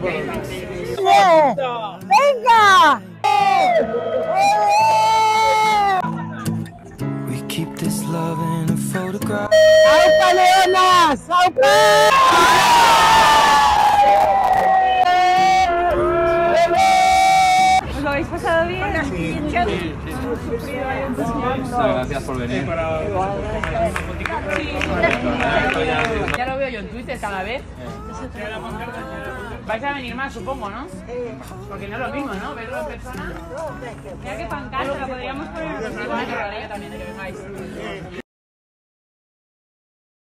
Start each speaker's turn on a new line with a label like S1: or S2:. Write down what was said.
S1: ¡Venga!
S2: We keep this love in a photograph.
S1: ¡Aupa, leonas! ¡Aupa!
S3: ¿Os lo habéis pasado bien?
S4: Gracias por venir.
S5: Ya lo veo yo en Twitter cada vez. Vais a venir más, supongo, ¿no? Porque no es lo mismo, ¿no? Verlo en persona.
S3: Mira qué pancarta, podríamos poner en el festival.
S5: También que vengáis.